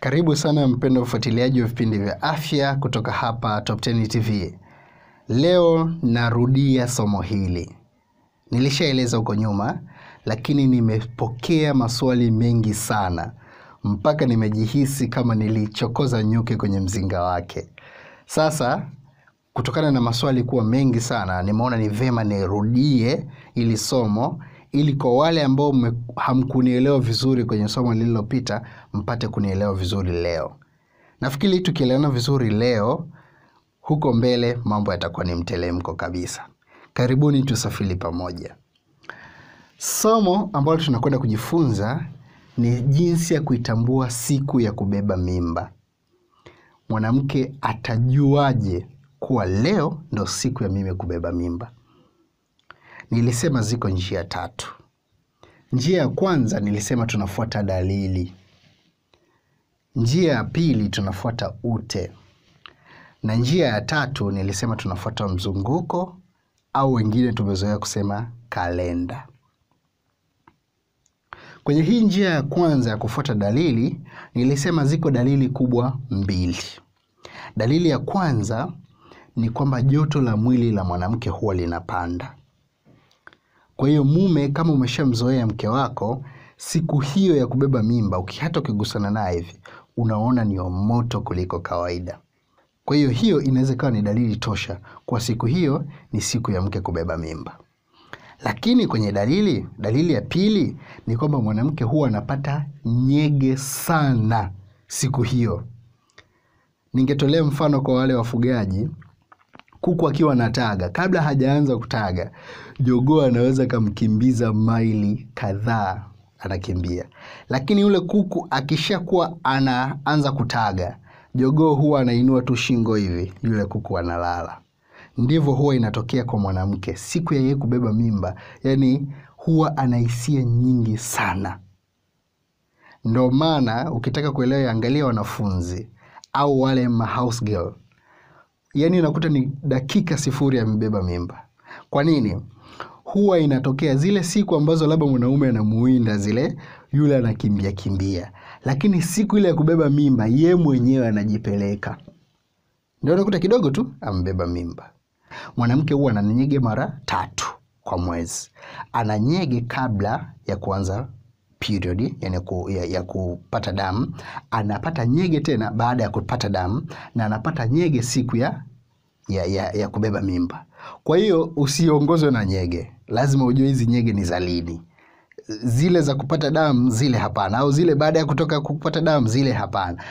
Karibu sana mpendo ufuatiliaji wa vipindi vya afya kutoka hapa Top 10 TV. Leo narudia somo hili. Nilishaeleza huko nyuma, lakini nimepokea maswali mengi sana mpaka nimejihisi kama nilichokoza nyuki kwenye mzinga wake. Sasa kutokana na maswali kuwa mengi sana, nimeona ni vema nirudie ili somo ili kwa wale ambao hamkunielewa vizuri kwenye somo lililopita mpate kunielewa vizuri leo. Nafikiri tukielewana vizuri leo, huko mbele mambo yatakuwa ni mtelemko kabisa. Karibuni tusafiri pamoja. Somo ambalo tunakwenda kujifunza ni jinsi ya kuitambua siku ya kubeba mimba. Mwanamke atajuaje kuwa leo ndo siku ya mimi kubeba mimba? Nilisema ziko njia tatu. Njia ya kwanza nilisema tunafuata dalili. Njia ya pili tunafuata ute, na njia ya tatu nilisema tunafuata mzunguko au wengine tumezoea kusema kalenda. Kwenye hii njia ya kwanza ya kufuata dalili, nilisema ziko dalili kubwa mbili. Dalili ya kwanza ni kwamba joto la mwili la mwanamke huwa linapanda. Kwa hiyo mume, kama umeshamzoea mke wako, siku hiyo ya kubeba mimba, ukihata ukigusana naye hivi, unaona ni moto kuliko kawaida. Kwa hiyo hiyo inaweza ikawa ni dalili tosha kwa siku hiyo ni siku ya mke kubeba mimba. Lakini kwenye dalili, dalili ya pili ni kwamba mwanamke huwa anapata nyege sana siku hiyo. Ningetolea mfano kwa wale wafugaji, kuku akiwa anataga, kabla hajaanza kutaga, jogoo anaweza kamkimbiza maili kadhaa anakimbia, lakini yule kuku akishakuwa anaanza kutaga, jogoo huwa anainua tu shingo hivi, yule kuku analala. Ndivyo huwa inatokea kwa mwanamke siku ya yeye kubeba mimba, yani huwa anahisia nyingi sana. Ndo maana ukitaka kuelewa, angalia wanafunzi au wale ma house girl yaani unakuta ni dakika sifuri amebeba mimba. Kwa nini? Huwa inatokea zile siku ambazo labda mwanaume anamuinda zile, yule anakimbia kimbia, lakini siku ile ya kubeba mimba ye mwenyewe anajipeleka, ndio unakuta kidogo tu amebeba mimba. Mwanamke huwa ananyege mara tatu kwa mwezi, ananyege kabla ya kuanza period, yani ku, ya, ya kupata damu, anapata nyege tena baada ya kupata damu, na anapata nyege siku ya, ya, ya, ya kubeba mimba. Kwa hiyo usiongozwe na nyege, lazima ujue hizi nyege ni za lini. Zile za kupata damu zile hapana, au zile baada ya kutoka kupata damu zile hapana.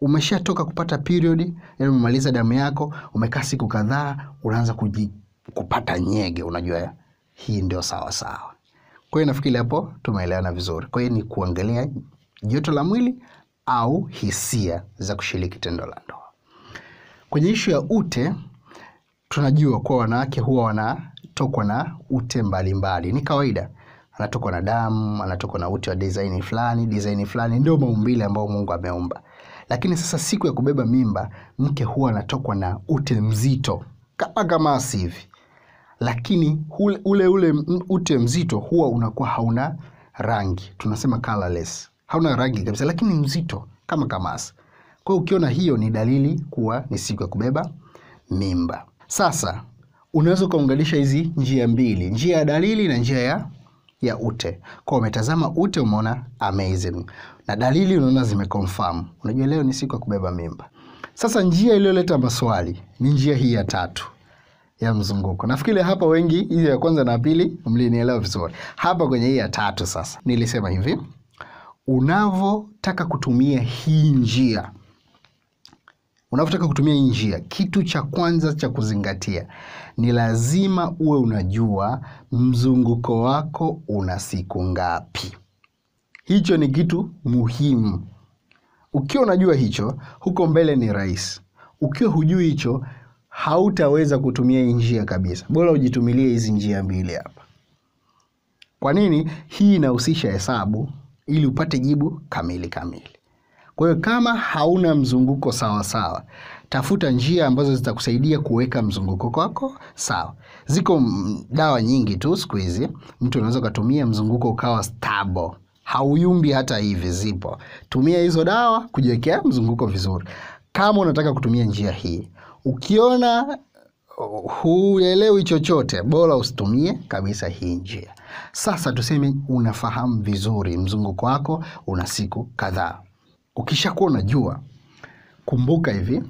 Umeshatoka kupata period, yani umemaliza damu yako, umekaa siku kadhaa, unaanza kupata nyege, unajua hii ndio sawa sawa. Kwa hiyo nafikiri hapo tumeelewana vizuri. Kwa hiyo ni kuangalia joto la mwili au hisia za kushiriki tendo la ndoa. Kwenye ishu ya ute, tunajua kuwa wanawake huwa wanatokwa na ute mbalimbali mbali. Ni kawaida, anatokwa na damu, anatokwa na ute wa design fulani, design fulani, ndio maumbile ambayo Mungu ameumba. Lakini sasa siku ya kubeba mimba, mke huwa anatokwa na ute mzito kama kamasi hivi lakini ule, ule ule ute mzito huwa unakuwa hauna rangi, tunasema colorless, hauna rangi kabisa, lakini mzito kama kamasi. Kwa hiyo ukiona hiyo ni dalili kuwa ni siku ya kubeba mimba. Sasa unaweza ukaunganisha hizi njia mbili, njia ya dalili na njia ya ya ute. Kwa umetazama ute, umeona amazing, na dalili unaona zimeconfirm, unajua leo ni siku ya kubeba mimba. Sasa njia iliyoleta maswali ni njia hii ya tatu ya mzunguko. Nafikiri hapa wengi, hiyo ya kwanza na pili mlinielewa vizuri. Hapa kwenye hii ya tatu sasa, nilisema hivi, unavotaka kutumia hii njia, unavyotaka kutumia hii njia, kitu cha kwanza cha kuzingatia ni lazima uwe unajua mzunguko wako una siku ngapi. Hicho ni kitu muhimu. Ukiwa unajua hicho, huko mbele ni rahisi. Ukiwa hujui hicho, hautaweza kutumia hii njia kabisa. Bora ujitumilie hizi njia mbili hapa. Kwa nini? Hii inahusisha hesabu ili upate jibu kamili kamili. Kwa hiyo kama hauna mzunguko sawa sawa, tafuta njia ambazo zitakusaidia kuweka mzunguko wako sawa. Ziko dawa nyingi tu siku hizi, mtu anaweza ukatumia mzunguko ukawa stable, hauyumbi hata hivi, zipo. Tumia hizo dawa kujiwekea mzunguko vizuri, kama unataka kutumia njia hii. Ukiona huelewi chochote, bora usitumie kabisa hii njia. Sasa tuseme unafahamu vizuri mzunguko wako una siku kadhaa. Ukishakuwa unajua, kumbuka hivi,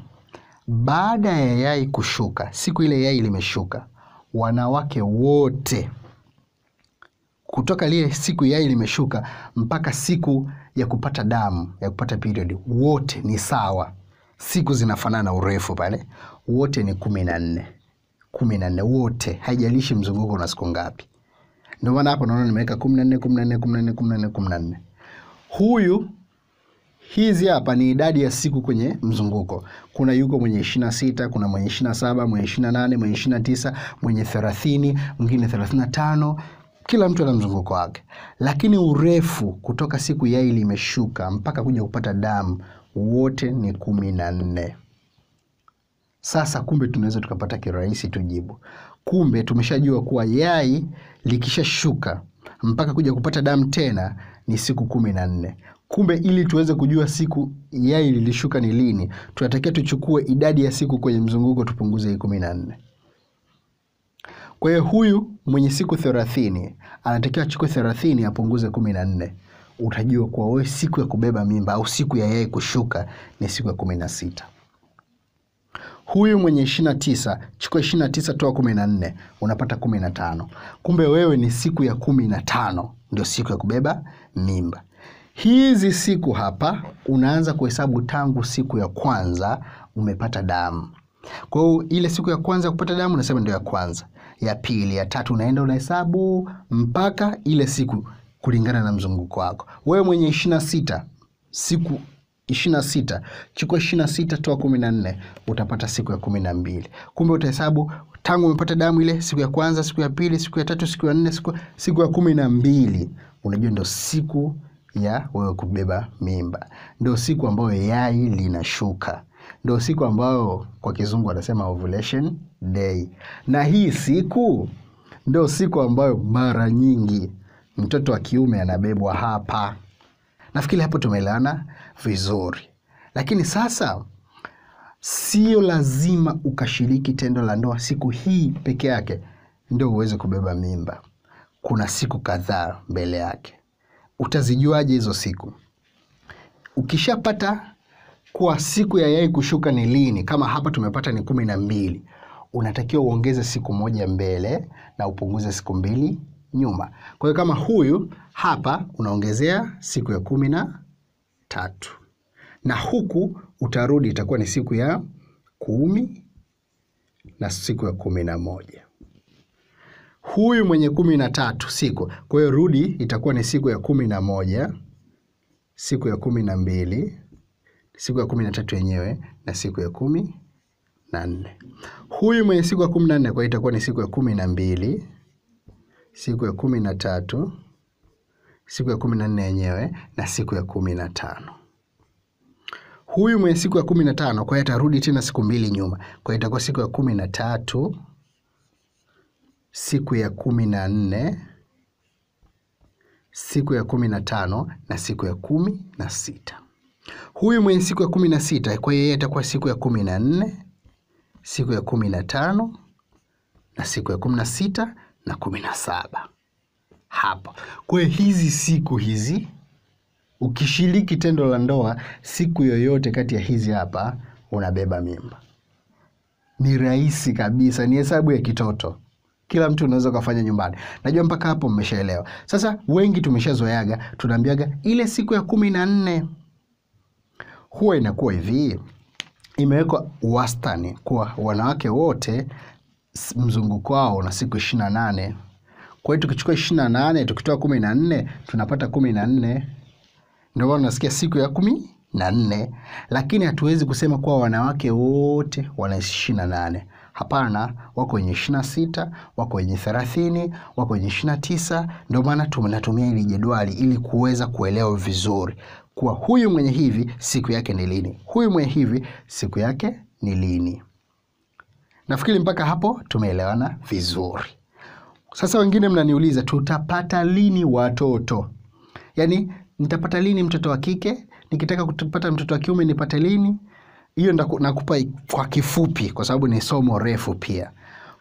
baada ya yai kushuka, siku ile yai limeshuka, wanawake wote kutoka lile siku yai limeshuka mpaka siku ya kupata damu ya kupata period, wote ni sawa, siku zinafanana urefu pale, wote ni kumi na nne kumi na nne wote, haijalishi mzunguko una siku ngapi. Ndio maana hapo naona nimeweka kumi na nne kumi na nne kumi na nne kumi na nne kumi na nne Huyu hizi hapa ni idadi ya siku kwenye mzunguko. Kuna yuko mwenye ishirini na sita, kuna mwenye ishirini na saba, mwenye ishirini na nane, mwenye ishirini na tisa, mwenye thelathini, mwingine thelathini na tano. Kila mtu ana mzunguko wake, lakini urefu kutoka siku yai limeshuka mpaka kuja kupata damu wote ni kumi na nne. Sasa kumbe tunaweza tukapata kirahisi tujibu. Kumbe tumeshajua kuwa yai likishashuka mpaka kuja kupata damu tena ni siku kumi na nne. Kumbe ili tuweze kujua siku yai lilishuka ni lini, tunatakiwa tuchukue idadi ya siku kwenye mzunguko tupunguze hii kumi na nne. Kwa hiyo huyu mwenye siku thelathini anatakiwa achukue thelathini apunguze kumi na nne. Utajua kuwa wewe siku ya kubeba mimba au siku ya yeye kushuka ni siku ya kumi na sita. Huyu mwenye ishirini na tisa chukua ishirini na tisa toa kumi na nne unapata kumi na tano. Kumbe wewe ni siku ya kumi na tano ndio siku ya kubeba mimba. Hizi siku hapa unaanza kuhesabu tangu siku ya kwanza umepata damu. Kwa hiyo ile siku ya kwanza kupata damu unasema ndio ya kwanza, ya pili, ya tatu, unaenda unahesabu mpaka ile siku kulingana na mzunguko wako. Wewe mwenye ishirini na sita siku ishirini na sita chukua ishirini na sita toa kumi na nne utapata siku ya kumi na mbili. Kumbe utahesabu tangu umepata damu ile siku ya kwanza, siku ya pili, siku ya tatu, siku ya nne, siku, siku ya kumi na mbili unajua ndo siku ya wewe kubeba mimba, ndo siku ambayo yai linashuka, ndo siku ambayo kwa kizungu wanasema ovulation day, na hii siku ndo siku ambayo mara nyingi mtoto wa kiume anabebwa hapa. Nafikiri hapo tumeelewana vizuri, lakini sasa sio lazima ukashiriki tendo la ndoa siku hii peke yake ndio uweze kubeba mimba. Kuna siku kadhaa mbele yake. Utazijuaje hizo siku? Ukishapata kuwa siku ya yai kushuka ni lini, kama hapa tumepata ni kumi na mbili, unatakiwa uongeze siku moja mbele na upunguze siku mbili nyuma. Kwa hiyo kama huyu hapa unaongezea siku ya kumi na tatu na huku utarudi itakuwa ni siku ya kumi na siku ya kumi na moja. Huyu mwenye kumi na tatu siku, kwa hiyo rudi itakuwa ni siku ya kumi na moja, siku ya kumi na mbili, siku ya kumi na tatu yenyewe na siku ya kumi na nne. Huyu mwenye siku ya kumi na nne kwa hiyo itakuwa ni siku ya kumi na mbili, siku ya kumi na tatu, siku ya kumi na nne yenyewe na siku ya kumi na tano. Huyu mwenye siku ya kumi na tano kwa hiyo atarudi tena siku mbili nyuma, kwa hiyo itakuwa siku ya kumi na tatu, siku ya kumi na nne, siku ya kumi na tano na siku ya kumi na sita. Huyu mwenye siku ya kumi na sita kwa hiyo yeye itakuwa siku ya kumi na nne, siku ya kumi na tano na siku ya kumi na sita na kumi na saba hapa. Kwa hizi siku hizi ukishiriki tendo la ndoa siku yoyote kati ya hizi hapa unabeba mimba. Ni rahisi kabisa, ni hesabu ya kitoto, kila mtu unaweza ukafanya nyumbani. Najua mpaka hapo mmeshaelewa. Sasa wengi tumeshazoeaga, tunaambiaga ile siku ya kumi na nne huwa inakuwa hivi, imewekwa wastani kuwa wanawake wote mzunguko wao na siku ishirini na nane. Kwa hiyo tukichukua ishirini na nane tukitoa kumi na nne tunapata kumi na nne ndio maana unasikia siku ya kumi na nne, lakini hatuwezi kusema kuwa wanawake wote wana ishirini na nane. Hapana, wako wenye ishirini na sita, wako wenye thelathini, wako wenye ishirini na tisa. Ndio maana tunatumia hili jedwali ili kuweza kuelewa vizuri kuwa huyu mwenye hivi siku yake ni lini, huyu mwenye hivi siku yake ni lini. Nafikiri mpaka hapo tumeelewana vizuri. Sasa wengine mnaniuliza tutapata lini watoto? yaani nitapata lini mtoto wa kike? Nikitaka kupata mtoto wa kiume nipate lini? Hiyo nakupa kwa kifupi kwa sababu ni somo refu pia.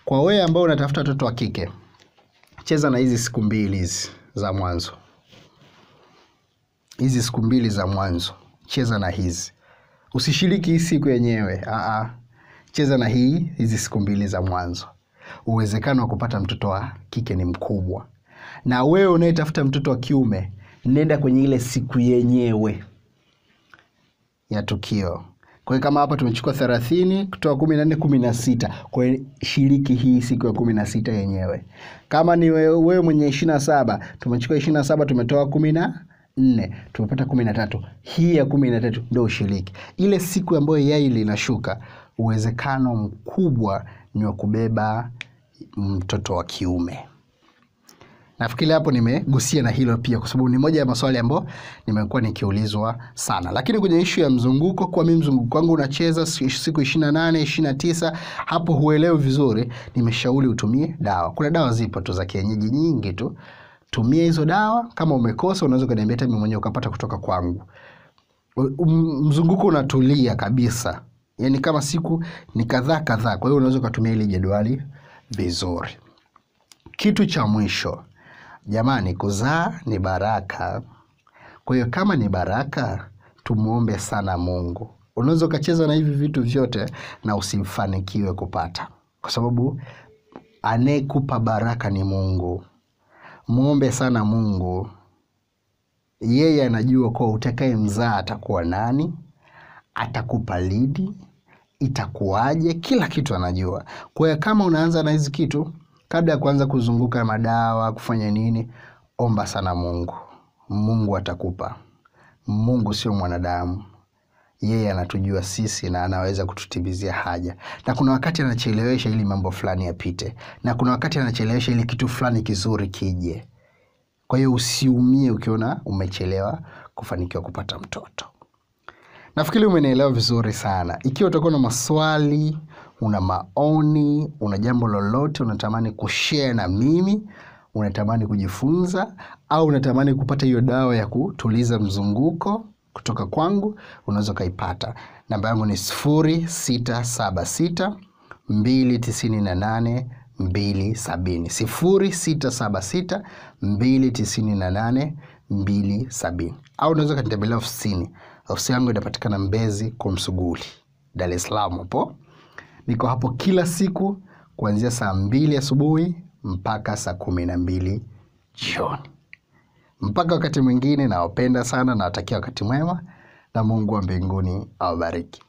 Kwa wewe ambao unatafuta mtoto wa kike cheza na hizi siku mbili hizi za mwanzo. Hizi siku mbili za mwanzo cheza na hizi. Usishiriki hii siku yenyewe cheza na hii hizi siku mbili za mwanzo. Uwezekano wa kupata mtoto wa kike ni mkubwa. Na wewe unayetafuta mtoto wa kiume nenda kwenye ile siku yenyewe ya tukio. Kwa kama hapa tumechukua thelathini kutoa kumi na nne kumi na sita kwa shiriki hii siku ya kumi na sita yenyewe. Kama ni wewe mwenye ishiri na saba tumechukua ishiri na saba tumetoa kumi na nne tumepata kumi na tatu. Hii ya kumi na tatu ndo ushiriki. Ile siku ambayo yai linashuka uwezekano mkubwa ni wa kubeba mtoto wa kiume. Nafikiri hapo nimegusia na hilo pia kwa sababu ni moja ya maswali ambayo nimekuwa nikiulizwa sana. Lakini kwenye ishu ya mzunguko kwa mimi mzunguko wangu unacheza siku ishiri na nane ishiri na tisa hapo huelewi vizuri nimeshauri utumie dawa. Kuna dawa zipo tu za kienyeji nyingi tu. Tumia hizo dawa kama umekosa unaweza ukaniambia mimi mwenyewe ukapata kutoka kwangu. Um, mzunguko unatulia kabisa yaani kama siku ni kadhaa kadhaa. Kwa hiyo unaweza ukatumia ile jedwali vizuri. Kitu cha mwisho jamani kuzaa ni baraka. Kwa hiyo kama ni baraka tumwombe sana mungu. Unaweza ukacheza na hivi vitu vyote na usifanikiwe kupata. Kwa sababu anayekupa baraka ni mungu. Mwombe sana mungu. Yeye anajua kuwa utakaye mzaa atakuwa nani atakupa lidi itakuwaje kila kitu anajua. Kwa hiyo kama unaanza na hizi kitu kabla ya kuanza kuzunguka madawa kufanya nini omba sana mungu. Mungu atakupa. Mungu sio mwanadamu. Yeye anatujua sisi na anaweza kututimizia haja. Na kuna wakati anachelewesha ili mambo fulani yapite. Na kuna wakati anachelewesha ili kitu fulani kizuri kije. Kwa hiyo usiumie ukiona umechelewa kufanikiwa kupata mtoto nafikiri umenielewa vizuri sana. Ikiwa utakuwa na maswali una maoni una jambo lolote unatamani kushare na mimi unatamani kujifunza au unatamani kupata hiyo dawa ya kutuliza mzunguko kutoka kwangu unaweza ukaipata. Namba yangu ni sifuri sita saba sita mbili tisini na nane mbili sabini. Sifuri sita saba sita mbili tisini na nane mbili sabini. Au unaweza ukanitembelea ofisini ofisi yangu inapatikana mbezi kwa msuguli dar es salaam hapo. Niko hapo kila siku kuanzia saa mbili asubuhi mpaka saa kumi na mbili jioni. Mpaka wakati mwingine nawapenda sana nawatakia wakati mwema na mungu wa mbinguni awabariki